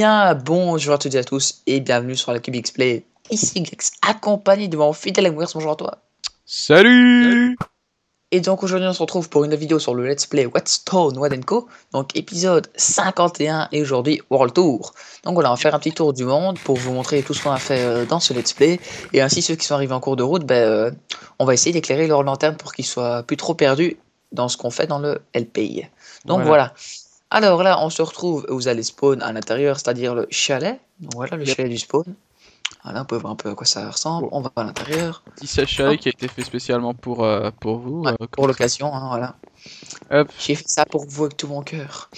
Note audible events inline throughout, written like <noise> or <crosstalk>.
bien, bonjour à toutes et à tous et bienvenue sur la Cube Play. Ici Glex, accompagné de mon fidèle Amouers, bonjour à toi. Salut Et donc aujourd'hui on se retrouve pour une vidéo sur le Let's Play Whetstone Wadenko, donc épisode 51 et aujourd'hui World Tour. Donc voilà, on va faire un petit tour du monde pour vous montrer tout ce qu'on a fait euh, dans ce Let's Play. Et ainsi ceux qui sont arrivés en cours de route, ben, euh, on va essayer d'éclairer leur lanterne pour qu'ils soient plus trop perdus dans ce qu'on fait dans le LPI. Donc voilà. Alors là, on se retrouve, vous allez spawn à l'intérieur, c'est-à-dire le chalet. Donc voilà, le chalet du spawn. Voilà, on peut voir un peu à quoi ça ressemble. On va à l'intérieur. Petit chalet qui a été fait spécialement pour, euh, pour vous. Ouais, euh, pour l'occasion, hein, voilà. J'ai fait ça pour vous avec tout mon cœur.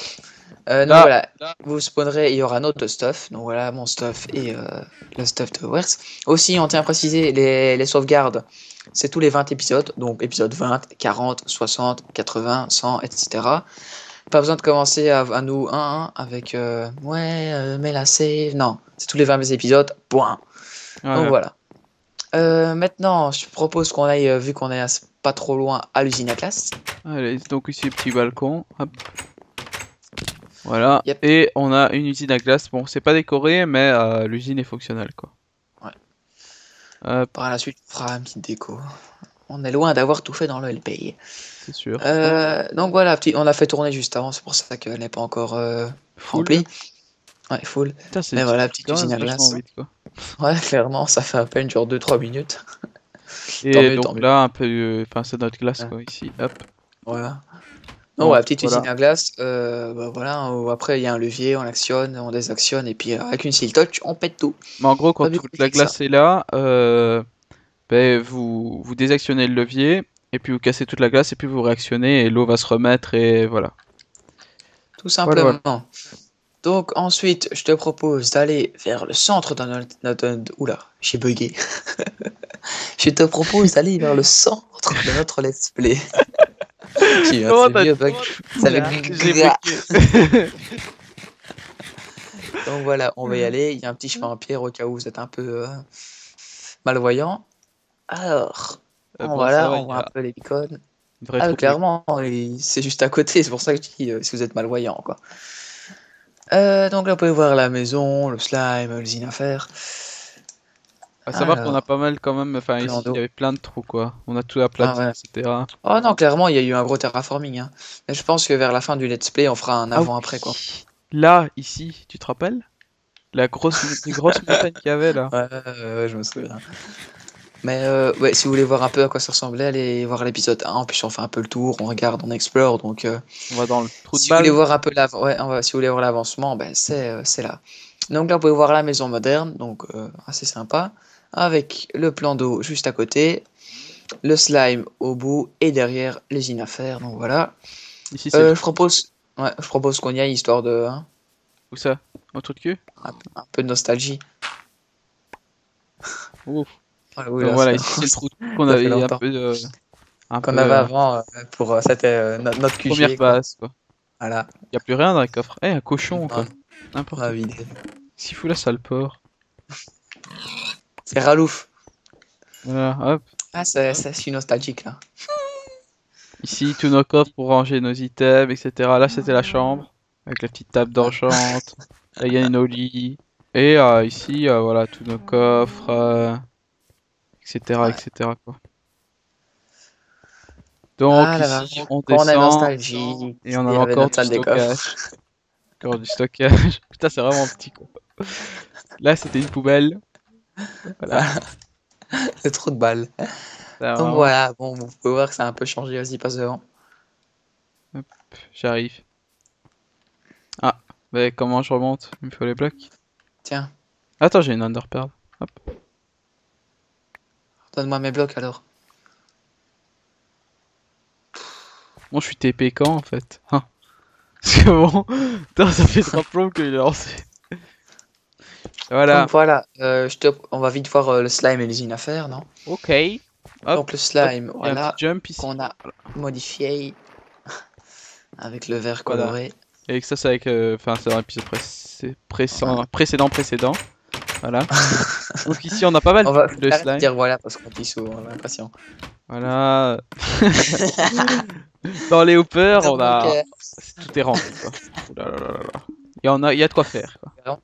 Euh, donc Là, voilà, là. vous spawnerez, il y aura notre stuff. Donc voilà, mon stuff et le stuff de Wers. Aussi, on tient à préciser les, les sauvegardes. C'est tous les 20 épisodes. Donc épisode 20, 40, 60, 80, 100, etc. Pas besoin de commencer à, à nous 1 avec euh, ouais, euh, mais la save. Non, c'est tous les 20 épisodes. Point. Donc voilà. Euh, maintenant, je propose qu'on aille, euh, vu qu'on est à- pas trop loin, à l'usine à classe. Allez, donc ici, petit balcon. Hop. Voilà. Yep. Et on a une usine à glace. Bon, c'est pas décoré, mais euh, l'usine est fonctionnelle, quoi. Ouais. Par la suite, on fera une petite déco. On est loin d'avoir tout fait dans le LPI. c'est sûr. Euh, donc voilà, petit, on l'a fait tourner juste avant, c'est pour ça qu'elle n'est pas encore euh, remplie. Ouais, full. Putain, Mais voilà, petite usine à glace. vite, quoi. Ouais, clairement, ça fait à peine genre 2-3 minutes. Et mieux, donc là, un peu. euh, Enfin, c'est notre glace, Ouais. quoi, ici. Hop. Voilà. Non, Bon, voilà, petite voilà. usine à glace. euh, bah voilà, où après il y a un levier, on actionne, on désactionne, et puis euh, avec une seal touch, on pète tout. Mais en gros, quand toute la glace est là, euh, ben, vous, vous désactionnez le levier, et puis vous cassez toute la glace, et puis vous réactionnez, et l'eau va se remettre, et voilà. Tout simplement. Donc ensuite, je te propose d'aller vers le centre de notre... notre- Oula, j'ai bugué. <laughs> je te propose d'aller vers le centre de notre let's play. <laughs> T'as- vieux bug. Ça fait. <laughs> Donc voilà, on va y aller. Il y a un petit chemin en pierre au cas où vous êtes un peu euh, malvoyant. Alors, Euh, bon, voilà, on voit un peu les vraie Ah, clairement, c'est juste à côté, c'est pour ça que je dis euh, si vous êtes malvoyant, quoi. Euh, donc là, vous pouvez voir la maison, le slime, l'usine à faire. À savoir Alors. qu'on a pas mal quand même, enfin ici, il y avait plein de trous, quoi. On a tout aplati, Ah ouais. etc. Oh non, clairement, il y a eu un gros terraforming. Hein. Mais je pense que vers la fin du let's play, on fera un Ah avant-après, quoi. Là, ici, tu te rappelles? La grosse, les grosses <laughs> montagnes qu'il y avait, là. Ouais, ouais, ouais, je me souviens. Mais euh, ouais, si vous voulez voir un peu à quoi ça ressemblait, allez voir l'épisode 1. En plus, on fait un peu le tour, on regarde, on explore. Donc, euh, On va dans le trou de si vous voulez voir un peu ouais, on va- si vous voulez voir l'avancement, ben, c'est euh, là. Donc là, vous pouvez voir la maison moderne, donc euh, assez sympa, avec le plan d'eau juste à côté, le slime au bout et derrière l'usine à faire. Donc voilà. Ici, je propose, ouais, je propose qu'on y aille histoire de hein, où ça? Un trou de cul? un, un peu de nostalgie. Ouf. Ah oui, Donc là, voilà, ici, c'est le <laughs> trou qu'on avait un peu, euh, un qu'on peu, avait euh, avant euh, pour euh, c'était euh, no- notre QG. première quoi. base, quoi. Voilà. Y a plus rien dans les coffres. Eh, un cochon, quoi. N'importe quoi. S'il fout la sale porc. C'est Ralouf. Voilà, hop. Ah, c'est c'est- je suis nostalgique là. <laughs> Ici, tous nos coffres pour ranger nos items, etc. Là, c'était la chambre, avec la petite table d'enchante. <laughs> Là, il y a nos lits. Et euh, ici, euh, voilà, tous nos coffres, euh, etc., Ouais. etc., quoi. Donc, ah, là, ici, on descend, et on a encore du stockage. Encore du stockage. <laughs> Putain, c'est vraiment petit, quoi. Là, c'était une poubelle. Voilà. <laughs> C'est trop de balles. Donc voilà, bon, vous pouvez voir que ça a un peu changé aussi, passe devant. J'arrive. Ah, mais comment je remonte? Il me faut les blocs. Tiens, Attends, j'ai une underpearl. Donne-moi mes blocs alors. Bon, je suis TP quand en fait Hein. <laughs> Parce que bon, <laughs> putain, ça fait trois plombs qu'il est lancé. Voilà, Donc voilà, euh, je te... on va vite voir euh, le slime et l'usine à faire, non? Ok. Hop, Donc le slime, un voilà, petit jump ici. qu'on a modifié <laughs> avec le vert Voilà. coloré. Et que ça, c'est avec. euh, Enfin, c'est dans l'épisode précé- précédent, précédent, précédent. Voilà. Donc ici, on a pas mal On va de slime. dire voilà parce qu'on dit souvent, l'impression. Voilà. <laughs> Dans les hoppers, on a. Euh, Tout est rempli, quoi. Là là là. Il y en a, il y a de quoi faire, quoi.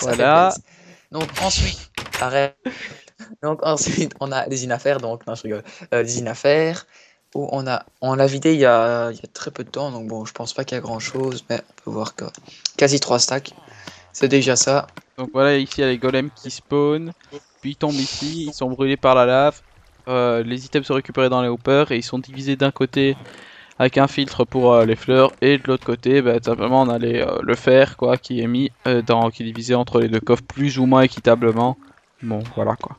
Voilà. Donc ensuite, arrête. Donc ensuite, on a les faire. Donc non, je rigole. Euh, les faire où on a, on l'a vidé il y a, il y a très peu de temps. Donc bon, je pense pas qu'il y a grand chose, mais on peut voir que quasi 3 stacks. C'est déjà ça. Donc voilà, ici il y a les golems qui spawnent, puis ils tombent ici, ils sont brûlés par la lave. Euh, les items sont récupérés dans les hoppers et ils sont divisés d'un côté avec un filtre pour euh, les fleurs et de l'autre côté, bah, tout simplement on a les, euh, le fer quoi qui est mis dans, qui est divisé entre les deux coffres plus ou moins équitablement. Bon, voilà quoi.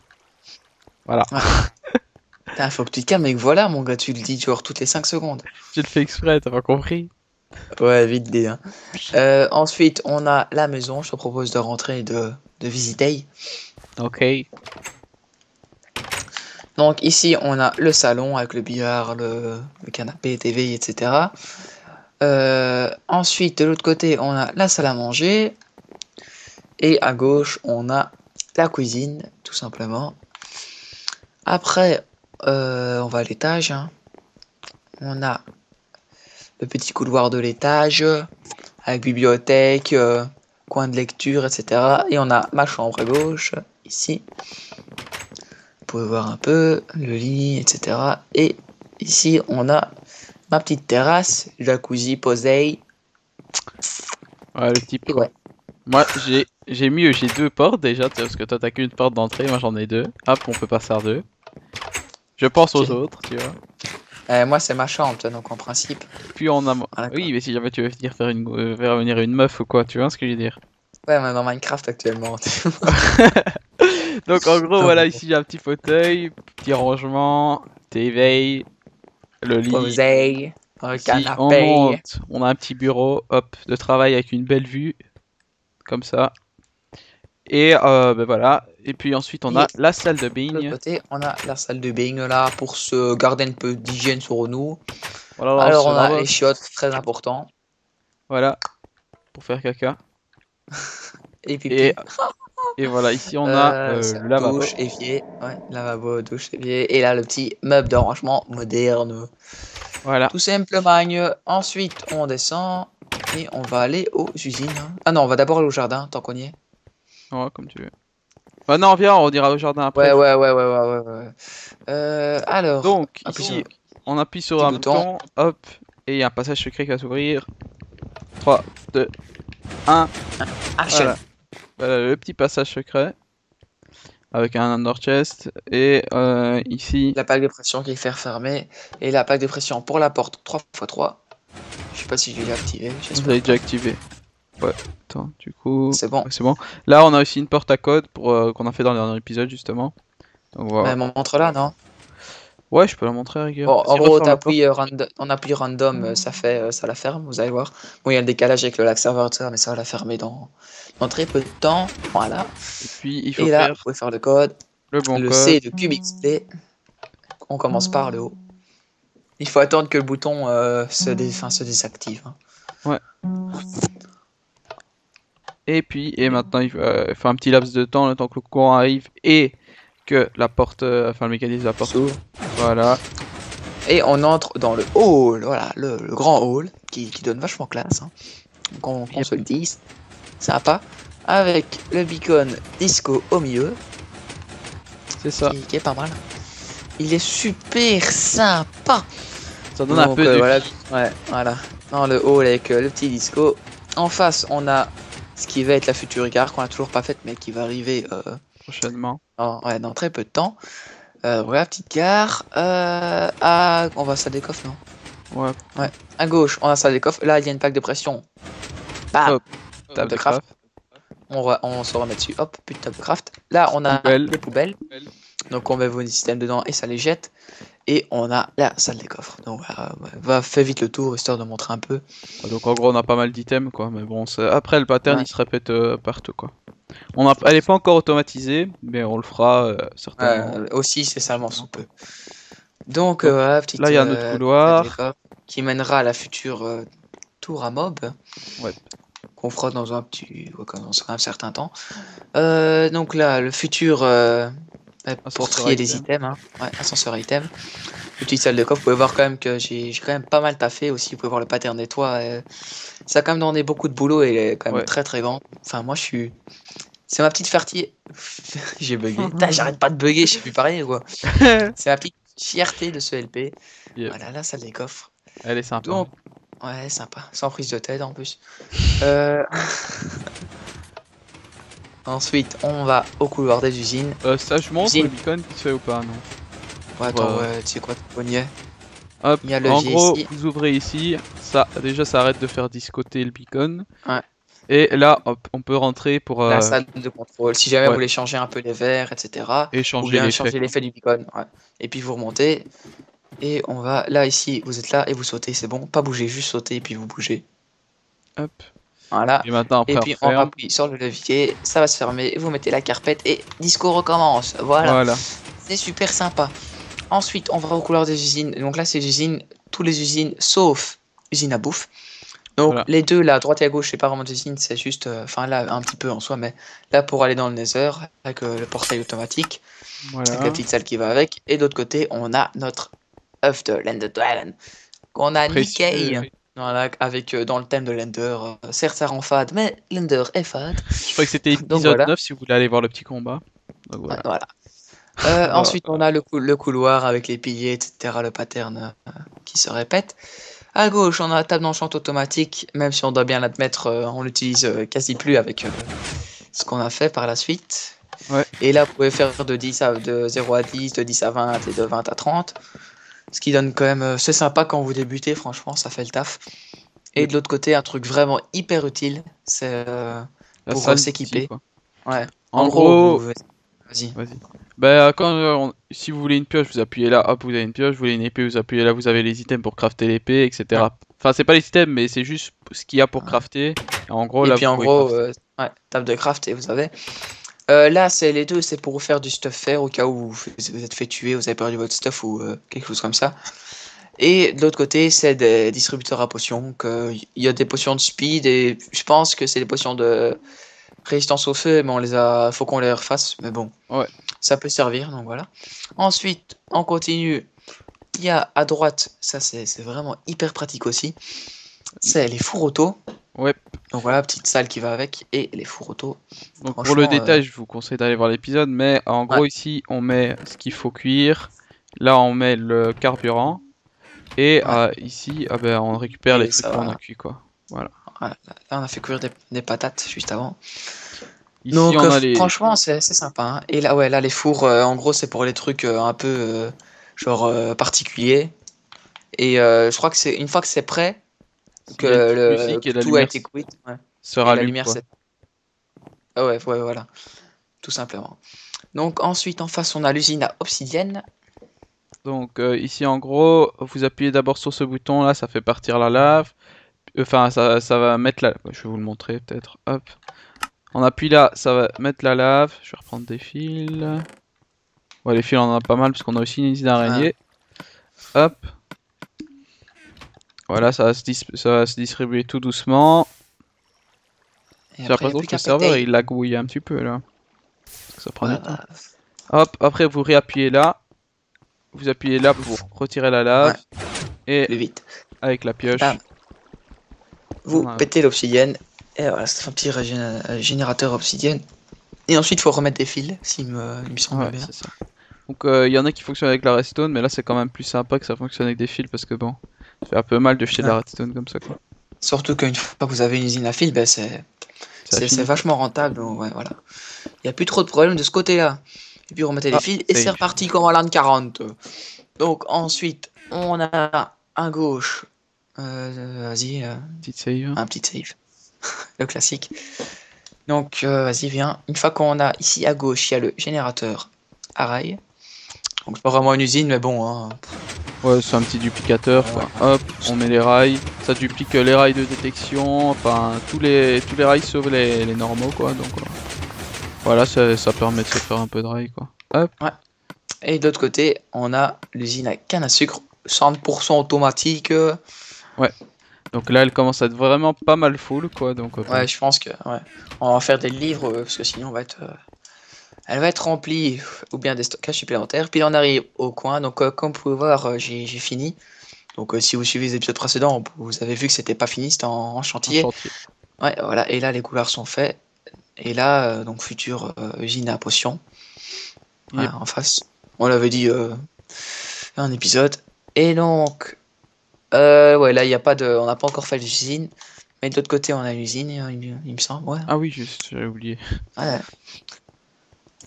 Putain, faut que tu te calmes, mec. Voilà, mon gars, tu le dis genre toutes les 5 secondes. Je le fais exprès, t'as pas compris Ouais, vite dit. Hein. <laughs> Euh, ensuite, on a la maison. Je te propose de rentrer et de, de visiter. Ok. Donc ici, on a le salon avec le billard, le, le canapé, TV, etc. Euh, ensuite, de l'autre côté, on a la salle à manger. Et à gauche, on a la cuisine, tout simplement. Après, euh, on va à l'étage. hein. On a le petit couloir de l'étage avec bibliothèque, euh, coin de lecture, etc. Et on a ma chambre à gauche, ici. Vous pouvez voir un peu le lit, etc. Et ici, on a ma petite terrasse, jacuzzi posée. Ouais, le ouais. Moi, j'ai j'ai mis j'ai deux portes déjà, parce que toi t'as qu'une porte d'entrée, moi j'en ai deux. Hop, on peut passer à deux. Je pense aux autres, tu vois. Euh, moi, c'est ma vois, donc en principe. Puis on a. Ah, oui, mais si jamais tu veux venir faire, une... euh, faire venir une meuf ou quoi, tu vois ce que je veux dire. Ouais, mais dans Minecraft actuellement. <laughs> <laughs> Donc en gros, voilà, <laughs> ici j'ai un petit fauteuil, petit rangement, TV, le lit. Un Ici, on canapé. monte, on a un petit bureau, hop, de travail avec une belle vue, comme ça. Et euh, ben voilà. Et puis ensuite on a la salle de bain. côté, on a la salle de bain là pour se garder un peu d'hygiène sur nous. Voilà, Alors, on a les chiottes, très important. Voilà, pour faire caca. <laughs> Et puis, Et, et voilà, ici on a Euh, euh, le lavabo. douche, évier, ouais, lavabo, douche, évier, et là le petit meuble de rangement moderne, Voilà. tout simplement. Ensuite, on descend et on va aller aux usines. Ah non, on va d'abord aller au jardin, tant qu'on y est. Ouais, comme tu veux. Bah non, viens, on ira au jardin après. Ouais, ouais, ouais, ouais, ouais, ouais. ouais. Euh, alors, Donc, appuie ici, sur- on appuie sur Petit un bouton. bouton, hop, et il y a un passage secret qui va s'ouvrir. 3, 2, 1. action. Voilà. Voilà le petit passage secret. Avec un under chest. Et euh, ici, La plaque de pression qui est fait fermer et la plaque de pression pour la porte 3x3. Je sais pas si je l'ai activé, vous j'espère. déjà activé. Ouais, attends, du coup. C'est bon. ouais, c'est bon. Là, on a aussi une porte à code pour euh, qu'on a fait dans le dernier épisode, justement. Donc voilà. Mais montre là, non? Ouais, je peux la montrer rigueur. Bon, en gros, euh, rando- on appuie random, euh, ça fait, ça la ferme, vous allez voir. Bon, il y a le décalage avec le lag serveur, tout ça, mais ça va la fermer dans, dans très peu de temps. Voilà. Et puis, il faut Et là, vous faire pouvez faire le code. le bon le code. C de CubeXP. On commence par le haut. Il faut attendre que le bouton euh, se, dé- enfin, se désactive. hein. Et puis, et maintenant, il faut, euh, il faut un petit laps de temps, le temps que le courant arrive et que la porte, euh, enfin le mécanisme de la porte S'ouvre. Voilà. Et on entre dans le hall, voilà, le, le grand hall, qui, qui donne vachement classe. Hein. Qu'on qu'on Yep. se le dise. Sympa. Avec le beacon disco au milieu. C'est ça. qui, qui est pas mal. Il est super sympa. Ça donne un Donc, peu euh, de voilà, ouais, voilà. Dans le hall avec euh, le petit disco. En face, on a ce qui va être la future gare qu'on a toujours pas faite, mais qui va arriver euh, prochainement. dans, ouais, dans très peu de temps. Euh, voilà, petite gare. Euh, à... On va à salle des coffres, non? Ouais. À gauche, on a salle des coffres. Là, il y a une plaque de pression. Bam Hop. Table de craft. On, re- on se remet dessus. Hop, plus de table de craft. Là, on a Poubelle. les poubelles. Donc, on met vos systèmes dedans et ça les jette. Et on a la salle des coffres. Donc, ouais, va, fais vite le tour histoire de montrer un peu. Donc en gros, on a pas mal d'items quoi, mais bon, après le pattern Ouais. il se répète euh, partout quoi. On a... Elle est pas encore automatisée, mais on le fera euh, certainement. Euh, aussi, c'est seulement sous peu. Donc, euh, voilà, petite. Là, il y a un autre couloir. coffres Qui mènera à la future tour à mob. Ouais. Qu'on fera dans un petit. sera un certain temps. Euh, donc là, le futur. euh, pour trier les item. items, hein. Ouais, ascenseur item. Petite salle de coffre, vous pouvez voir quand même que j'ai j'ai quand même pas mal taffé aussi. Vous pouvez voir le pattern des toits. euh, Ça a quand même demandé beaucoup de boulot et il est quand même Ouais. très très grand. Enfin, moi je suis. C'est ma petite fierté. <laughs> j'ai bugué. <laughs> J'arrête pas de bugger, je sais plus parler quoi. <laughs> C'est ma petite fierté de ce LP. Yep. Voilà, la salle des coffres. Elle est sympa. Donc, ouais, sympa. Sans prise de tête en plus. Euh... Ensuite, on va au couloir des usines. Euh, ça, je montre Usine. le beacon qui se fait ou pas, non Ouais, attends, Ouais. tu sais quoi, est. Hop, Il y a le en gros, ici. vous ouvrez ici, ça, déjà, ça arrête de faire discoter le beacon. Ouais. Et là, hop, on peut rentrer pour euh, La salle de contrôle. Si jamais ouais. vous voulez changer un peu les verres, etc. Les changer l'effet du beacon. Ouais. Et puis vous remontez. Et on va là, ici, vous êtes là et vous sautez, c'est bon. Pas bouger, juste sauter et puis vous bougez. Hop. Voilà. Et maintenant, après, Et on puis on appuie sur le levier, ça va se fermer, vous mettez la carpette et disco recommence. Voilà. Voilà. C'est super sympa. Ensuite, on va au couloir des usines. Donc là, c'est usines, toutes les usines sauf usine à bouffe. Donc Voilà. les deux, là, droite et à gauche, c'est pas vraiment des usines, c'est juste, euh, enfin là, un petit peu en soi, mais là pour aller dans le Nether, avec euh, le portail automatique, avec la petite salle qui va avec. Et d'autre côté, on a notre œuf de l'Ender Dragon qu'on a Précieux. Avec euh, dans le thème de l'Ender. euh, certes, ça rend fade, mais l'Ender est fade. Je crois que c'était épisode voilà. 9 si vous voulez aller voir le petit combat. Donc voilà. Ouais, voilà. <laughs> Euh, Ensuite, on a le, cou- le couloir avec les piliers, etc. Le pattern euh, qui se répète. À gauche, on a la table d'enchant automatique, même si on doit bien l'admettre, euh, on l'utilise euh, quasi plus avec euh, ce qu'on a fait par la suite. Ouais. Et là, vous pouvez faire de, 10 à, de 0 à 10, de 10 à 20 et de 20 à 30. Ce qui donne quand même. euh, C'est sympa quand vous débutez, franchement, ça fait le taf. Et de l'autre côté, un truc vraiment hyper utile, c'est. euh, pour, s'équiper. ouais. En, gros, vous- vas-y. Bah, quand, euh, on- si vous voulez une pioche, vous appuyez là, hop, vous avez une pioche. Vous voulez une épée, vous appuyez là, vous avez les items pour crafter l'épée, etc. Enfin, c'est pas les items, mais c'est juste ce qu'il y a pour crafter. Et en gros, et là, puis vous en gros, crafter. euh, ouais, table de craft et vous avez. Euh, là, c'est les deux, c'est pour vous faire du stuff faire au cas où vous vous êtes fait tuer, vous avez perdu votre stuff ou euh, quelque chose comme ça. Et de l'autre côté, c'est des distributeurs à potions. Il y a des potions de speed et je pense que c'est des potions de résistance au feu, mais on les a, faut qu'on les refasse. Mais bon, Ouais. ça peut servir, donc voilà. Ensuite, on continue. Il y a à droite, ça c'est c'est vraiment hyper pratique aussi. C'est les fours auto. Ouais. Donc voilà, petite salle qui va avec et les fours auto. Donc pour le euh, détail, je vous conseille d'aller voir l'épisode, mais en gros ici on met ce qu'il faut cuire, là on met le carburant, et Ouais. euh, ici ah ben, on récupère Et les trucs qu'on a cuit quoi. Voilà, là, on a fait cuire des, des patates juste avant. Ici Donc on euh, a les... franchement, c'est sympa. hein. Et là, ouais, là les fours, euh, en gros, c'est pour les trucs un peu genre particuliers. Et je crois que c'est une fois que c'est prêt, que le, que tout a été cuit. ouais. se Et la lumière. Ah ouais, ouais, voilà. Tout simplement. Donc ensuite, en face, on a l'usine à obsidienne. Donc euh, ici en gros, vous appuyez d'abord sur ce bouton là, ça fait partir la lave. Enfin, ça, ça va mettre la... Je vais vous le montrer peut-être. Hop. On appuie là, ça va mettre la lave. Je vais reprendre des fils. Ouais, les fils on en a pas mal parce qu'on a aussi une usine d'araignée. Hop. Voilà, ça va, se dis- ça va se distribuer tout doucement. J'ai l'impression que le serveur il lagouille un petit peu là. Ça prend du temps. Voilà. Hop, après vous réappuyez là. Vous appuyez là pour retirer la lave. Et Plus vite. avec la pioche. Bam. Vous pétez l'obsidienne. Et voilà, c'est un petit euh, générateur obsidienne. Et ensuite, il faut remettre des fils, s'il me, il me semble Ouais, bien. c'est ça. Donc il y en a qui fonctionnent avec la redstone, mais là c'est quand même plus sympa que ça fonctionne avec des fils parce que bon, ça fait un peu mal de jeter de la redstone comme ça quoi. Surtout qu'une fois que vous avez une usine à fil, ben c'est vachement rentable. donc ouais, voilà. Il n'y a plus trop de problèmes de ce côté-là. Et puis remettez les Ah, fils et c'est reparti comme en l'an 40. Donc ensuite, on a à gauche, euh, vas-y, euh, save. un petit save. <laughs> le classique. Donc euh, vas-y, viens. Une fois qu'on a ici à gauche, il y a le générateur à rail. Donc c'est pas vraiment une usine, mais bon. hein. Ouais, c'est un petit duplicateur quoi. Hop, on met les rails. Ça duplique euh, les rails de détection, enfin tous les tous les rails sauf les, les normaux quoi. Donc euh, voilà, ça, ça permet de se faire un peu de rails quoi. Hop, Et de l'autre côté, on a l'usine à canne à sucre, 100% automatique. euh. donc là elle commence à être vraiment pas mal full quoi. Donc Ouais, je pense que ouais. on va faire des livres parce que sinon on va être Elle va être remplie ou bien des stockages supplémentaires. Puis on arrive au coin. Donc euh, comme vous pouvez voir, euh, j'ai fini. Donc euh, si vous suivez les épisodes précédents, vous avez vu que c'était pas fini, c'était en, en Un chantier. chantier. Ouais, voilà. Et là, les couloirs sont faits. Et là, donc future usine à potions. Voilà, Yep. en face. On l'avait dit un épisode. Et donc, ouais, là, il y a pas de, on n'a pas encore fait l'usine. Mais de l'autre côté, on a l'usine, il, me- il me semble. Ouais. Ah oui, juste, j'avais oublié. Ouais.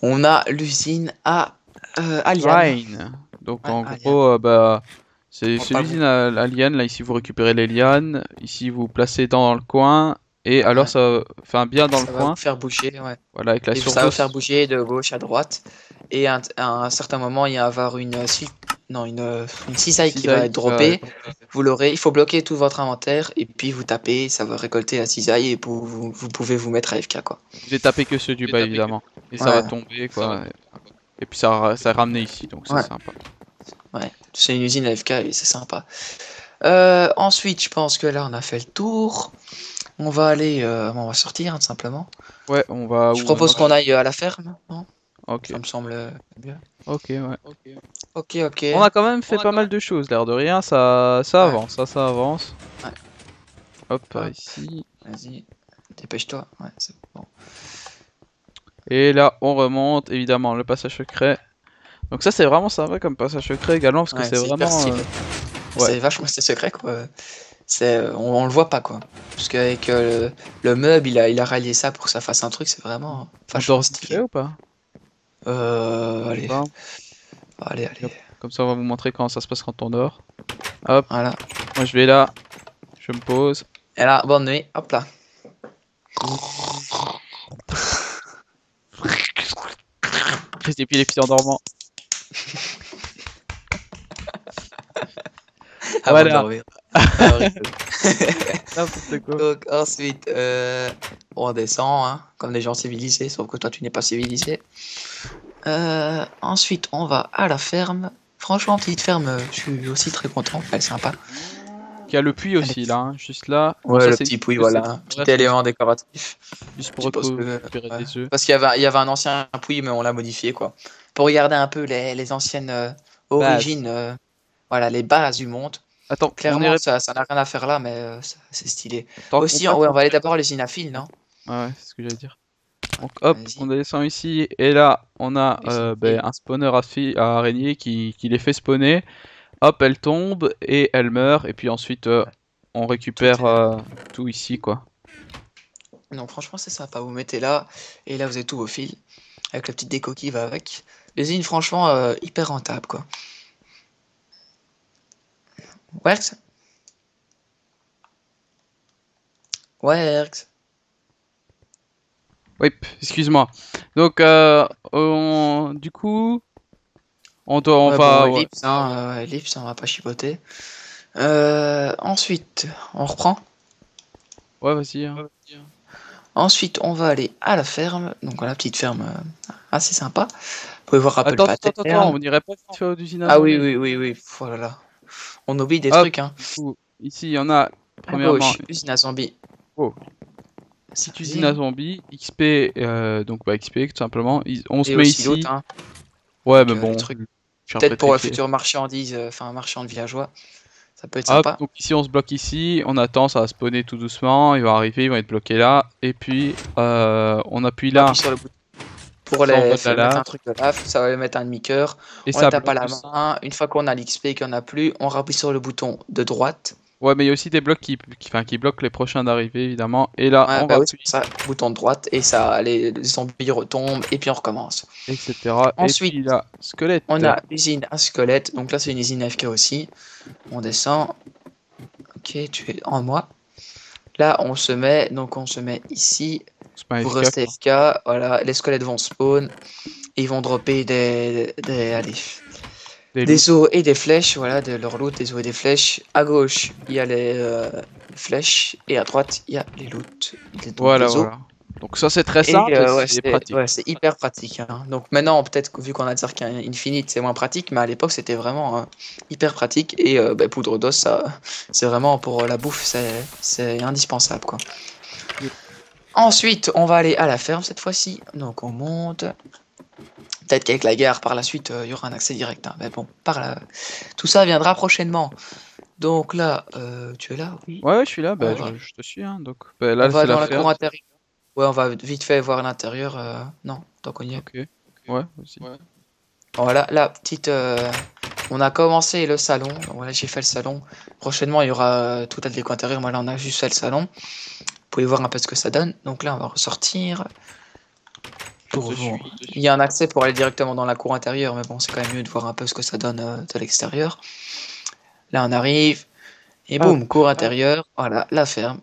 On a l'usine à euh, Alien. Rhine. Donc Ouais, en Alien. gros, euh, bah, c'est l'usine à à liane. Là, ici, vous récupérez les lianes. Ici, vous placez dans le coin. Et alors, Ouais. ça fait un bien dans Ça le va coin. vous faire bouger, ouais. Voilà, avec la Et ça va surdose. faire bouger de gauche à droite. Et à un, à un certain moment, il va y avoir une, non, une, une cisaille qui va être droppée. Vous l'aurez. Il faut bloquer tout votre inventaire. Et puis vous tapez. Ça va récolter la cisaille. Et vous, vous, vous pouvez vous mettre AFK, quoi. Vous avez tapé que ceux du J'ai bas, que- évidemment. Et ça Ouais. va tomber, quoi. Et puis ça, ça ramené ici, donc c'est Ouais. sympa. Ouais. C'est une usine AFK et c'est sympa. Euh, ensuite, je pense que là, on a fait le tour. On va aller. euh, on va sortir, hein, tout simplement. Ouais, on va. je propose qu'on aille à la ferme. Non? Ok, Ça me semble euh, bien. ok, ouais. Ok, ok. On a quand même fait pas mal de choses, l'air de rien, ça, ça Ouais. avance, ça, ça avance. Ouais. Hop, par Ouais. ici. Vas-y, dépêche-toi. Ouais, c'est bon. Et là, on remonte, évidemment, le passage secret. Donc ça, c'est vraiment sympa comme passage secret également, parce que c'est vraiment... euh, ouais. C'est vachement c'est secret quoi. C'est euh, on, on le voit pas quoi. Parce qu'avec euh, le, le meuble, il a il a rallié ça pour que ça fasse un truc, c'est vraiment dort stylé. stylé ou pas? Euh, allez, allez, allez. Comme ça, on va vous montrer comment ça se passe quand on dort. Hop, Voilà. moi je vais là, je me pose. Et là, bonne nuit. Hop là. Prise pieds en dormant. <laughs> Voilà. Ah, horrible. N'importe quoi. Donc ensuite, euh, on descend, hein, comme des gens civilisés, sauf que toi tu n'es pas civilisé. Euh, ensuite, on va à la ferme. Franchement, petite ferme, euh, je suis aussi très content, elle est sympa. Il y a le puits aussi là, hein, juste là. Ouais, Ça, le petit puits, voilà, un petit élément décoratif. Juste pour que- récupérer ouais. des œufs. Parce qu'il y avait, il y avait un ancien puits, mais on l'a modifié, quoi. Pour regarder un peu les, les anciennes euh, origines, euh, voilà, les bases du monde. Attends, Clairement, ça ça n'a rien à faire là, mais euh, c'est stylé. Tant Aussi, on, ouais, passe- on va aller d'abord à l'usine à fil, non? Ouais, ouais, c'est ce que j'allais dire. Donc hop, on descend ici et là on a euh, ben, un spawner à, fi- à araignée qui, qui les fait spawner. Hop, elle tombe et elle meurt et puis ensuite euh, on récupère Tout est- euh, tout ici quoi. Donc franchement c'est sympa, vous mettez là, et là vous avez tous vos fils, avec la petite déco qui va avec. L'usine franchement euh, hyper rentable quoi. Werks? Werks Oui, excuse-moi. Donc euh, on- du coup on doit on Ouais, va bon. Ellipse, hein, euh, Ellipse, on va pas chipoter. Euh, ensuite, on reprend? Ouais, vas-y. hein. Ensuite, on va aller à la ferme, donc la petite ferme euh, assez sympa. Vous pouvez voir peu Attends, attends, attends, on irait pas vite fait au usine à Ah oui, oui, oui, oui, voilà. On oublie des Hop. trucs, hein. Coup, ici il y en a À premièrement gauche, usine à zombies. Oh. C'est petite usine à zombies, XP, euh, donc bah XP tout simplement. On se Et met aussi ici. hein. Ouais, Donc, mais euh, bon. Peut-être peu pour triqué. future marchandise, euh, enfin marchand de villageois. Ça peut être Hop, sympa. donc ici on se bloque ici, on attend, ça va spawner tout doucement, ils vont arriver, ils vont être bloqués là, et puis euh, on appuie là, Appuie sur le bouton. Pour Ça les faire mettre un truc de lave, ça va lui mettre un demi-cœur. et On ça tape pas la main. Une fois qu'on a l'XP qu'il n'y en a plus, on rappuie sur le bouton de droite. Ouais, mais il y a aussi des blocs qui, qui, enfin, qui bloquent les prochains d'arrivée évidemment, et là Ouais, on bah oui, ça, bouton de droite, et ça, les, les zombies retombent, et puis on recommence. etc. Ensuite, et puis là, squelette. On a l'usine à squelette, donc là c'est une usine FK aussi. On descend. Ok, tu es en moi. Là on se met, donc on se met ici. Restez quoi. FK, voilà, les squelettes vont spawn. Et ils vont dropper des, des, allez, Des des os et des flèches, voilà, de leur loot, des os et des flèches. À gauche, il y a les euh, flèches, et à droite, il y a les Voilà, os. voilà. Donc ça c'est très simple, euh, ouais, c'est c'est pratique. ouais, c'est hyper pratique. hein. Donc maintenant, peut-être vu qu'on a Dark Infinite, c'est moins pratique, mais à l'époque, c'était vraiment euh, hyper pratique. Et euh, bah, poudre d'os, ça, c'est vraiment pour la bouffe, c'est, indispensable. Quoi. Ensuite, on va aller à la ferme cette fois-ci. Donc on monte. Peut-être qu'avec la guerre, par la suite, euh, il y aura un accès direct. hein. Mais bon, par là, tout ça viendra prochainement. Donc là, tu es là, oui? Ouais, je suis là, bah, je, te suis. Hein, donc, bah, là, on va c'est dans la la cour intérieure. Ouais, on va vite fait voir l'intérieur. euh, Non, tant qu'on y est. Ok. Ouais, aussi. Voilà, la petite. euh, On a commencé le salon. Donc voilà, j'ai fait le salon. Prochainement, il y aura euh, tout à déco intérieur. Moi, là, on a juste fait le salon. Vous pouvez voir un peu ce que ça donne. Donc là, on va ressortir. Pour vous- suis- Il y a un accès pour aller directement dans la cour intérieure, mais bon, c'est quand même mieux de voir un peu ce que ça donne euh, de l'extérieur. Là, on arrive. Et Ah. boum, cour intérieure. Voilà, la ferme.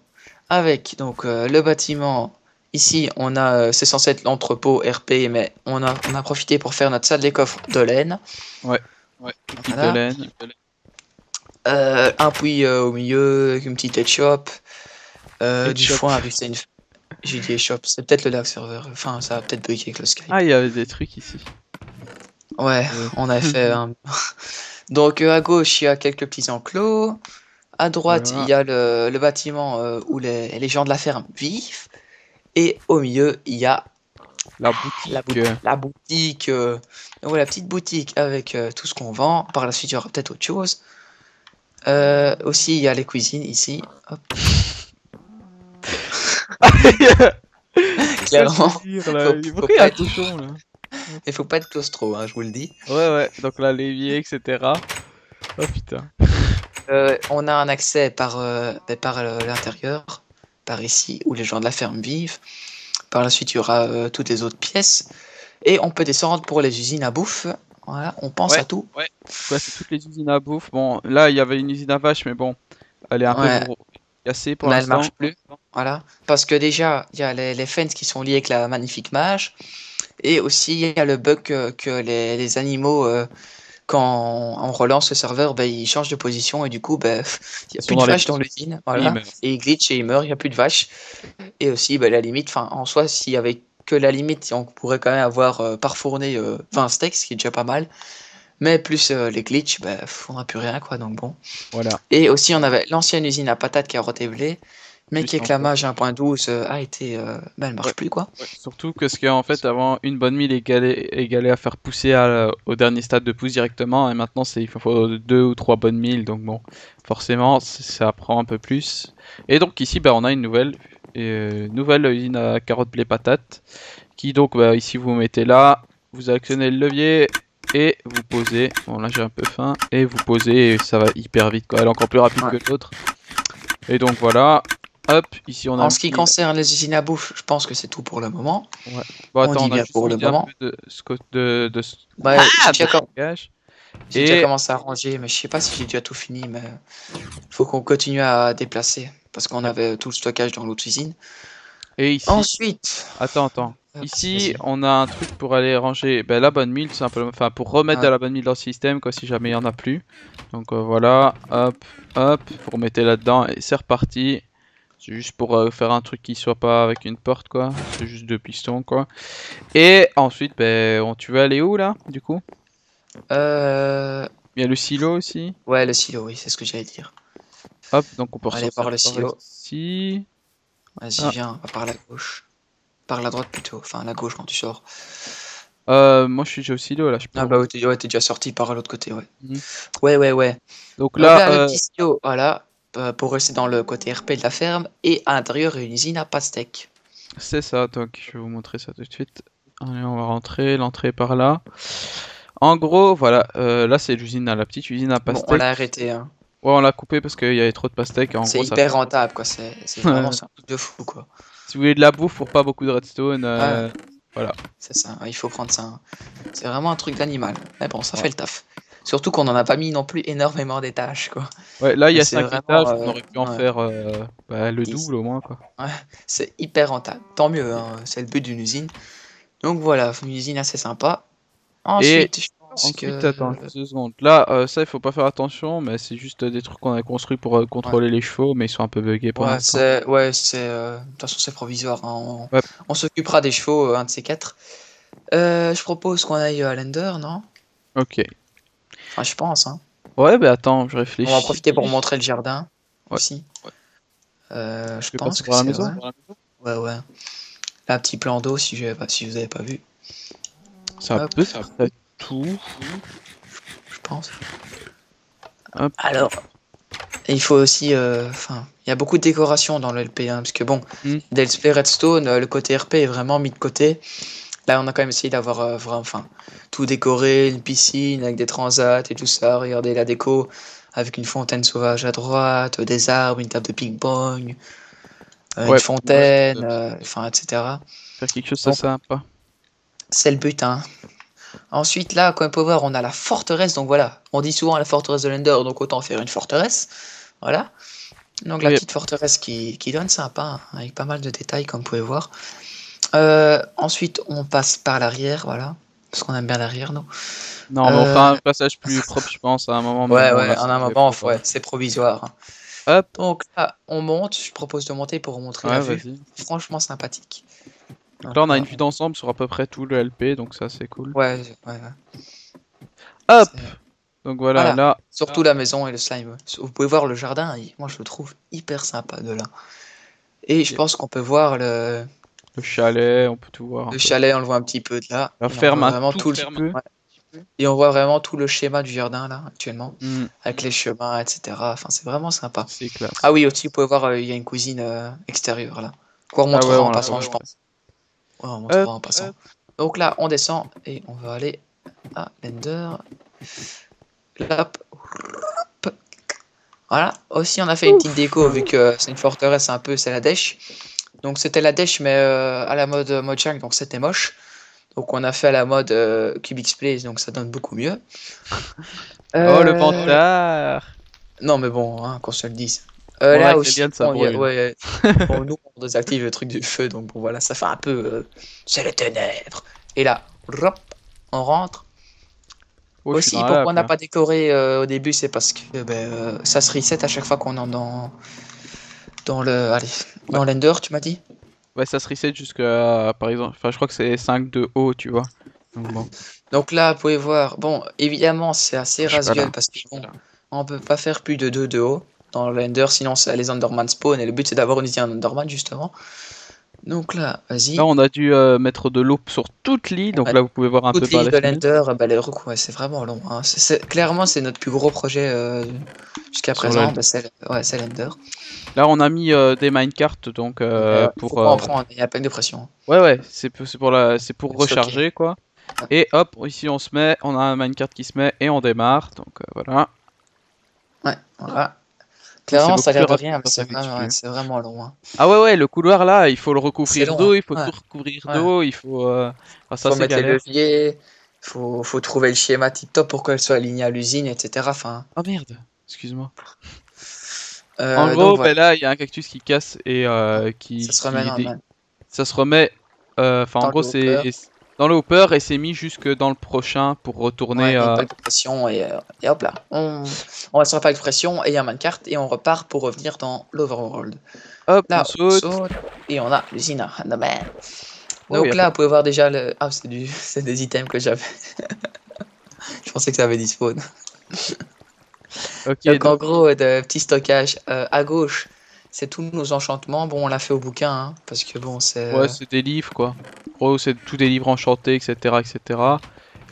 Avec donc euh, le bâtiment. Ici, on a, euh, c'est censé être l'entrepôt RP, mais on a, on a profité pour faire notre salle des coffres de laine. Petite Voilà. de laine. Euh, un puits euh, au milieu, avec une petite head shop. Euh, du shop. foin avec une... J'ai dit shop, c'est peut-être le lag serveur. Enfin, ça va peut-être bugger avec le Skype. Ah, il y avait des trucs ici. Ouais, on a fait un... <laughs> Donc à gauche, il y a quelques petits enclos. À droite, Voilà. il y a le, le bâtiment où les, les gens de la ferme vivent. Et au milieu, il y a La boutique. la, boutique, la boutique. euh, voilà, petite boutique avec euh, tout ce qu'on vend. Par la suite, il y aura peut-être autre chose. Euh, aussi, il y a les cuisines ici. Hop. <laughs> Clairement. Dire, là, Faut- faut Pourquoi il y a pas être- cochon là Il faut pas être claustro, hein, je vous le dis. Ouais, ouais, donc là, l'évier, etc. Oh putain. Euh, on a un accès par, euh, ben, par euh, l'intérieur, par ici, où les gens de la ferme vivent. Par la suite, il y aura euh, toutes les autres pièces. Et on peut descendre pour les usines à bouffe. Voilà, on pense Ouais. à tout. Ouais, c'est toutes les usines à bouffe. Bon, là, il y avait une usine à vache, mais bon, elle est un Ouais. peu cassée pour Là, elle l'instant. marche plus. Voilà. Parce que déjà, il y a les, les fans qui sont liés avec la magnifique mage. Et aussi, il y a le bug que, que les, les animaux, euh, quand on relance le serveur, ben, ils changent de position. Et du coup, ben, il n'y a plus de les vaches dans l'usine. Voilà. Et ils glitch et ils meurent, il n'y a plus de vaches. Et aussi, ben, la limite, enfin, en soi, s'il y avait que la limite, on pourrait quand même avoir euh, par fournée euh, 20 steaks, ce qui est déjà pas mal. Mais plus euh, les glitches, pff, on n'a plus rien, quoi. Donc bon. Voilà. Et aussi, on avait l'ancienne usine à patates qui a rotévelé, mais qui, avec en la mage 1.12, euh, a été. euh, ben, elle marche Ouais. plus, quoi. Surtout que ce qu'en fait, avant, une bonne mille égalait, égalait à faire pousser à- au dernier stade de pouce directement, et maintenant, c'est, il faut deux ou trois bonnes milles, donc bon, forcément, ça prend un peu plus. Et donc, ici, bah, on a une nouvelle, euh, nouvelle usine à carottes, blé, patates, qui donc, bah, ici, vous mettez là, vous actionnez le levier, et vous posez. Bon, là, j'ai un peu faim, et vous posez, et ça va hyper vite, quoi. Elle est encore plus rapide Ouais. que l'autre. Et donc, voilà. Hop, ici, on a En ce qui petit- concerne les usines à bouffe, je pense que c'est tout pour le moment. Bon, On attends, dit on a juste pour le moment. peu de, de, de ce- Ouais, j'ai déjà, com- stockage. j'ai Et- déjà commencé à ranger, mais je sais pas si j'ai déjà tout fini, mais il faut qu'on continue à déplacer, parce qu'on avait tout le stockage dans l'autre usine. Et ici, Ensuite, attends, attends. Ici, on a un truc pour aller ranger ben, la bonne mille, simplement. Enfin, pour remettre Ouais. de la bonne mille dans le système, quoi, si jamais il y en a plus. Donc euh, voilà, hop, hop, vous remettez là-dedans et c'est reparti. C'est juste pour euh, faire un truc qui soit pas avec une porte, quoi. C'est juste deux pistons, quoi. Et ensuite, ben, on- tu veux aller où là, du coup? Euh... Il y a le silo aussi? ouais, le silo, oui, c'est ce que j'allais dire. Hop, donc on peut ressortir par le silo. ici. Vas-y, Ah. viens, on va par la gauche. Par la droite plutôt, enfin la gauche quand tu sors. Euh, moi, je suis déjà au silo là. Je peux Ah bah ouais, t'es ouais, déjà sorti par l'autre côté, ouais. Mhm. Ouais, ouais, ouais. Donc là, le euh, petit silo, voilà, pour rester dans le côté RP de la ferme, et à l'intérieur, une usine à pastèques. c'est ça. Donc, je vais vous montrer ça tout de suite. Allez, on va rentrer. L'entrée par là. En gros, voilà. euh, là, c'est l'usine, à la petite usine à Bon, pastèques. on l'a arrêté, hein. Ouais, on l'a coupé parce qu'il y avait trop de pastèques. C'est ça hyper rentable, quoi. C'est vraiment un truc de fou, quoi. Si vous voulez de la bouffe pour pas beaucoup de redstone, euh, C'est ça, il faut prendre ça. hein. C'est vraiment un truc d'animal. Mais bon, ça Ouais. fait le taf. Surtout qu'on en a pas mis non plus énormément d'étages, quoi. ouais, là, il y a c'est 5 vraiment, étages. euh, On aurait pu en ouais. faire euh, bah, le double au moins, quoi. C'est hyper rentable. Tant mieux, hein, c'est le but d'une usine. Donc voilà, une usine assez sympa. Ensuite, je pense Ensuite, que... attends, deux secondes. Là, euh, ça, il faut pas faire attention, mais c'est juste des trucs qu'on a construits pour euh, contrôler les chevaux, mais ils sont un peu buggés pour Ouais, c'est, ouais, c'est, euh, de toute façon, c'est provisoire. hein, On, Ouais. s'occupera des chevaux, euh, un de ces quatre. Euh, je propose qu'on aille à l'Ender, non? Ok. Enfin, je pense, hein. Ouais, bah attends, je On réfléchis. va en profiter pour montrer le jardin Ouais. aussi. Euh, je pense que par la c'est maison. Ouais, ouais. Là, un petit plan d'eau si, pas- si vous avez pas vu. C'est un Hop. peu ça tout. je pense. Hop. Alors, il faut aussi, euh, enfin, il y a beaucoup de décorations dans le LP, hein, parce que bon, Mm. dans le LP Redstone, euh, le côté RP est vraiment mis de côté. Là, on a quand même essayé d'avoir euh, vraiment, enfin, tout décoré, une piscine avec des transats et tout ça. Regardez la déco avec une fontaine sauvage à droite, des arbres, une table de ping-pong, euh, Ouais, une fontaine, ouais, euh, enfin, etc. Faire quelque chose de Bon. sympa. C'est le but, hein. Ensuite, là, comme on peut voir, on a la forteresse. Donc voilà, on dit souvent la forteresse de l'Ender, donc autant faire une forteresse. Voilà. Donc la Oui. petite forteresse qui, qui donne sympa, hein, avec pas mal de détails, comme vous pouvez voir. Euh, ensuite, on passe par l'arrière, voilà. Parce qu'on aime bien l'arrière, nous. Non, mais on Euh, fera un passage plus propre, je pense, à un moment. Ouais, ouais, en un moment, ouais, c'est provisoire. Hop. Donc là, on monte. Je propose de monter pour vous montrer Ouais, la vue. Franchement sympathique. Donc là, on a une vue d'ensemble sur à peu près tout le LP, donc ça, c'est cool. Ouais, ouais, ouais. Hop Donc voilà, Voilà. là, Surtout la maison et le slime. Vous pouvez voir le jardin, moi je le trouve hyper sympa de là. Et je pense qu'on peut voir le, le chalet, on peut tout voir. le peu. chalet, on le voit un petit peu de là. La ferme vraiment tout tout le peu. ouais. Et on voit vraiment tout le schéma du jardin là actuellement, Hmm, avec les chemins, etc. Enfin, c'est vraiment sympa. c'est classe. Ah oui, aussi, vous pouvez voir, euh, il y a une cousine euh, extérieure là. Quoi, on montrera ouais, on en passant, je pense. Ouais, on en passant. Donc là, on descend et on va aller à l'Ender. Hop. Hop. Voilà. Aussi, on a fait une petite déco vu que c'est une forteresse un peu, c'est la dèche. Donc c'était la dèche mais euh, à la mode Mojang, donc c'était moche. Donc on a fait à la mode euh, Cubix Place, donc ça donne beaucoup mieux. <laughs> Oh, le Euh, vantard Non mais bon, hein, qu'on se le dise. Euh, Bon, là, aussi, lianes, ça a- ouais, <laughs> bon, nous on désactive le truc du feu, donc bon voilà, ça fait un peu... euh, c'est les ténèbres. Et là, on rentre. Oh, Aussi, pourquoi on n'a pas décoré euh, au début, c'est parce que ben, euh, ça se reset à chaque fois qu'on est dans, dans le, allez, dans l'Ender, tu m'as dit Ouais, ça se reset jusqu'à, par exemple, enfin, je crois que c'est 5 de haut, tu vois. Donc bon. Donc là, vous pouvez voir, bon, évidemment, c'est assez là, parce là. on peut pas faire plus de 2 de haut dans l'Ender, sinon c'est les Enderman spawn et le but c'est d'avoir une idée en Enderman justement. Donc là, vas-y. Là, on a dû euh, mettre de l'eau sur toute l'île, donc Ouais. là, vous pouvez voir un Toute peu par l'île de l'Ender, bah, les recours, ouais, c'est vraiment long. hein. Clairement, c'est notre plus gros projet euh, jusqu'à présent. bah, c'est ouais, c'est l'Ender. Là, on a mis euh, des minecarts, donc pour. faut pas en prendre, il y a pas de pression. Ouais, ouais, c'est pour, c'est pour, la... pour recharger, quoi. Et hop, ici, on se met, on a un minecart qui se met et on démarre, donc euh, voilà. Ouais, voilà. Clairement, ça a l'air de rien, mais c'est que vraiment, ouais, c'est vraiment long. hein. Ah ouais, ouais, le couloir là, il faut le recouvrir d'eau, hein. il faut Ouais. tout recouvrir Ouais. d'eau, il faut. euh, enfin, ça, faut c'est mettre les galère. leviers, faut, faut trouver le schéma tip top pour qu'elle soit alignée à l'usine, etc. Enfin, Oh merde, excuse-moi. euh, en donc gros, ben là, il y a un cactus qui casse et euh, qui. ça se remet qui ça se remet. euh, Enfin, en gros, c'est. Dans le hopper et c'est mis jusque dans le prochain pour ouais, retourner. une euh, de pression et, euh, et hop là. On, on va sur la plaque de pression et un minecart et on repart pour revenir dans l'overworld. Hop, Là, on saute. saute, et on a l'usine à. Oh, Donc là, vous pouvez voir déjà le. Ah, c'est du... <laughs> des items que j'avais. <laughs> Je pensais que ça avait dispawn. Ok, Donc en donc- gros, euh, de petits stockages euh, à gauche, c'est tous nos enchantements. Bon, on l'a fait au bouquin, hein, parce que bon, c'est. Ouais, c'est des livres quoi. Gros, c'est tous des livres enchantés, etc. etc.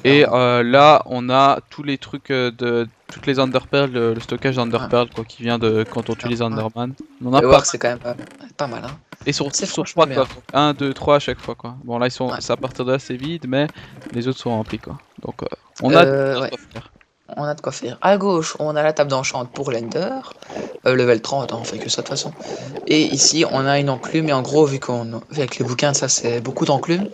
Et euh, là, on a tous les trucs euh, de. Toutes les Underpearls, le, le stockage d'Underpearl quoi, qui vient de quand on tue les Ouais. Enderman. On en a pas. c'est quand même euh, pas mal. Hein. Et sur, sur franchement 3 bien. coffres. 1, 2, 3 à chaque fois quoi. Bon, là, ils sont. Ouais. À partir de là, c'est vide, mais les autres sont remplis quoi. Donc, euh, on a. Euh, ouais. quoi faire. On a de quoi faire. À gauche, on a la table d'enchant pour l'Ender. Euh, level 30, hein, on fait que ça de toute façon. Et ici, on a une enclume. Et en gros, vu qu'on avec les bouquins, ça c'est beaucoup d'enclumes.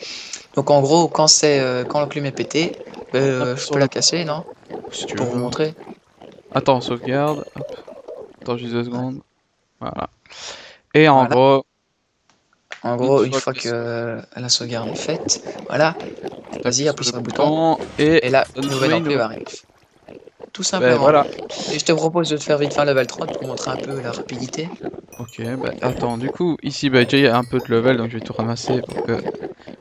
Donc en gros, quand c'est euh, quand l'enclume est pétée, euh, je peux la casser, non? Si tu Pour veux. vous montrer. Attends, on sauvegarde. Hop. Attends juste deux secondes. Voilà. Et en Voilà. gros, En gros, Une une fois fois que euh, la sauvegarde est faite, voilà. Vas-y, appuie sur le bouton. et, Et là, nous nouvelle une enclume arrive. Tout ben, simplement. voilà. Et je te propose de te faire vite fin level 30 pour montrer un peu la rapidité. Ok, bah attends, du coup, ici, bah déjà il y a un peu de level, donc je vais tout ramasser pour que...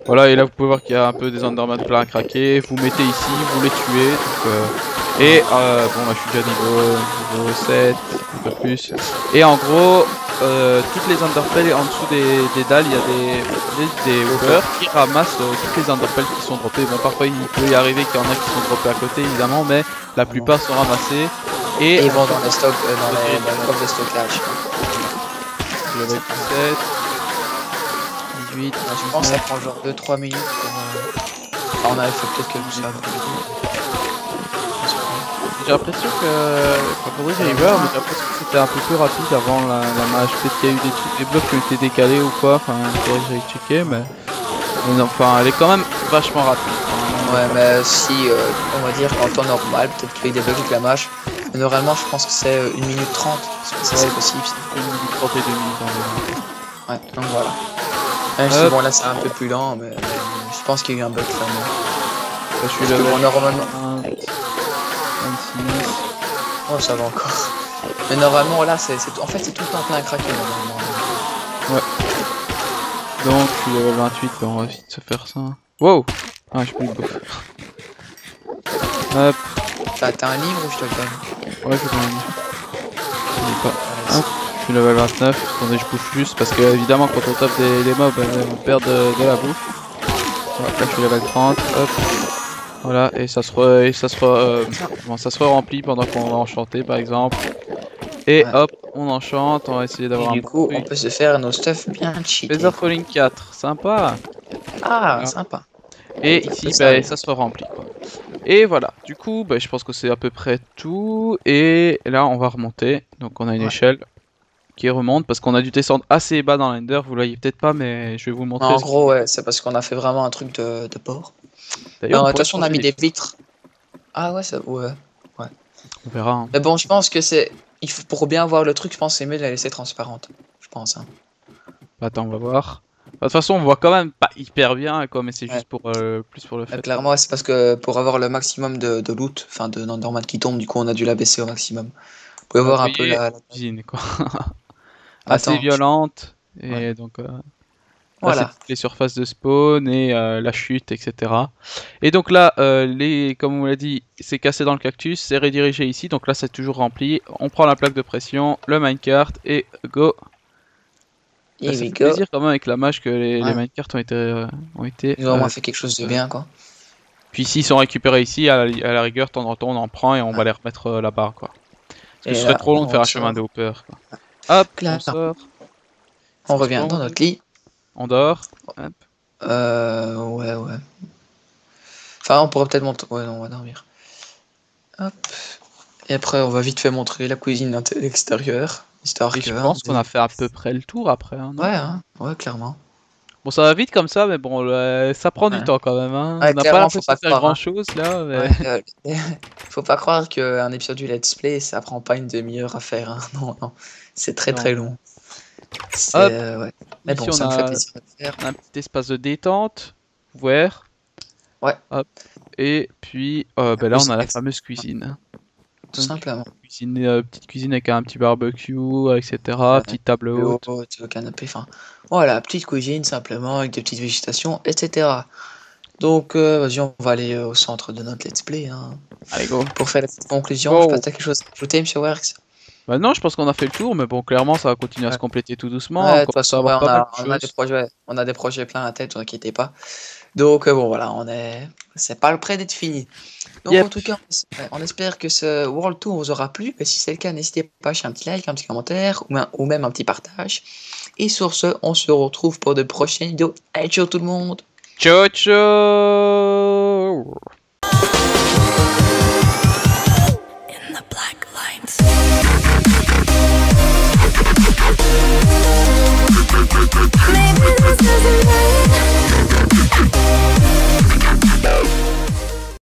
Voilà, et là vous pouvez voir qu'il y a un peu des Enderman plein à craquer, vous mettez ici, vous les tuez, donc, euh, et euh, bon là je suis déjà niveau, niveau 7, un peu plus, et en gros, euh, toutes les underpells en dessous des, des dalles, il y a des, des, des hoppers qui ramassent euh, toutes les underpells qui sont droppées. Bon, parfois il peut y arriver qu'il y en a qui sont droppés à côté évidemment, mais la plupart sont ramassés. Et, Et ils vont dans les stocks, euh, dans les, dans les coffres de stockage. level 17, 18, Je pense que ça prend genre 2-3 minutes pour. euh, Ah, on avait fait peut-être quelque chose J'ai l'impression que quand River, mais j'ai l'impression que c'était un peu plus rapide avant la, la match. Peut-être qu'il y a eu des, blocs qui ont été décalés ou quoi. Enfin, j'aille checker, mais. mais enfin, elle est quand même vachement rapide. Ouais, mais si, euh, on va dire, en temps normal, peut-être qu'il y a eu des bugs avec la mâche. Mais normalement, je pense que c'est euh, 1 minute 30. Ça, c'est possible. ça. une minute 30 et demie environ. Ouais, donc voilà. Même si Hop. bon, là, c'est un peu plus lent, mais, je pense qu'il y a eu un bug clairement. Je suis Parce que bon, normalement. 20, 26. Oh, ça va encore. Mais normalement, là, c'est en fait, c'est tout le temps plein à craquer normalement. Donc, je suis level 28, bah, on va vite se faire ça. Wow Ah, je peux le bouffer. Hop, T'as t'as un livre ou je te le donne ouais, je quand même. Je l'ai pas. Allez, Hop. Je suis level 29, attendez je bouffe juste parce que évidemment quand on tape des, des mobs on perd de, de la bouffe. Voilà, là je suis level 30, hop. Voilà, et ça se re, et ça se re, euh, bon, ça se remplit pendant qu'on va enchanter par exemple. Et Ouais. hop, on enchante, on va essayer d'avoir un du coup, on peut se faire nos stuff bien cheatés. Feather Falling 4, sympa. Ah, sympa. Et ici, bah, ça se remplit quoi. Et voilà, du coup, bah, je pense que c'est à peu près tout. Et là, on va remonter. Donc, on a une Ouais. échelle qui remonte parce qu'on a dû descendre assez bas dans l'ender. Vous voyez peut-être pas, mais je vais vous montrer. en gros, ouais, c'est parce qu'on a fait vraiment un truc de, de porc. D'ailleurs, on de toute façon, on a mis des vitres. Ah ouais, ça, ouais. On verra. hein. Mais bon, je pense que c'est. Il faut, pour bien voir le truc, je pense que c'est mieux de la laisser transparente. Je pense. Hein. Attends, on va voir. Bah, De toute façon, on voit quand même pas hyper bien, quoi, mais c'est Ouais. juste pour euh, plus pour le fait. clairement, c'est parce que pour avoir le maximum de, de loot, enfin de Nenderman qui tombe, du coup, on a dû la baisser au maximum. Vous pouvez voir un peu la. la- Cuisine, quoi. <laughs> Assez Attends, violente. Et Ouais. donc, euh, Voilà. les surfaces de spawn et euh, la chute, etc. Et donc là, euh, les, comme on l'a dit, c'est cassé dans le cactus, c'est redirigé ici. Donc là, c'est toujours rempli. On prend la plaque de pression, le minecart et go. Là, Here ça fait go. plaisir quand même avec la mâche que les, les Ouais. minecarts ont été, euh, ont été. Ils ont moins euh, fait quelque chose de bien, quoi. Puis s'ils sont récupérés ici, à la, à la rigueur, de temps en temps, on en prend et on va les remettre euh, là-bas, quoi. Parce que Et ce serait là, trop long de on faire un chemin de hopper, quoi. Hop, on Claire. sort, On revient dans notre lit. On dort. Hop. Euh. Ouais, ouais. Enfin, on pourrait peut-être monter. Ouais, non, on va dormir. Hop. Et après, on va vite fait montrer la cuisine extérieure. Histoire Et que. je pense qu'on a fait à peu près le tour après. hein, Ouais, hein. Ouais, clairement. Bon, ça va vite comme ça, mais bon, ça prend du temps quand même. Hein. Ouais, on n'a pas l'impression de faire croire, grand chose là. Mais... Ouais, euh, <laughs> faut pas croire qu'un épisode du Let's Play, ça prend pas une demi-heure à faire. <laughs> Non, non. C'est très Non. très long. Hop. euh, ouais. Mais Ici, bon, on ça me a- fait plaisir de faire. Un petit espace de détente, ouvert. Ouais. Hop. Et puis, euh, ben là, on a la fameuse cuisine. Tout simplement. Cuisine, euh, petite cuisine avec un petit barbecue, etc. Petite table Le haute. haut, le canapé, enfin. Voilà, petite cuisine simplement, avec des petites végétations, etc. Donc, euh, vas-y, on va aller euh, au centre de notre Let's Play. hein. Allez, go. Pour faire la petite conclusion, Go. je sais pas, t'as quelque chose à ajouter, monsieur Works Bah non, je pense qu'on a fait le tour, mais bon, clairement, ça va continuer à se compléter tout doucement. Ouais, de on toute façon, ouais, a, de on a des projets, on a des projets plein à tête, vous inquiétez pas. Donc euh, bon voilà, on est, c'est pas le près d'être fini. Donc Yep. en tout cas, on espère que ce World Tour vous aura plu. Et si c'est le cas, n'hésitez pas à lâcher un petit like, un petit commentaire ou, un- ou même un petit partage. Et sur ce, on se retrouve pour de prochaines vidéos. Allez, ciao tout le monde Ciao, ciao Maybe this isn't right.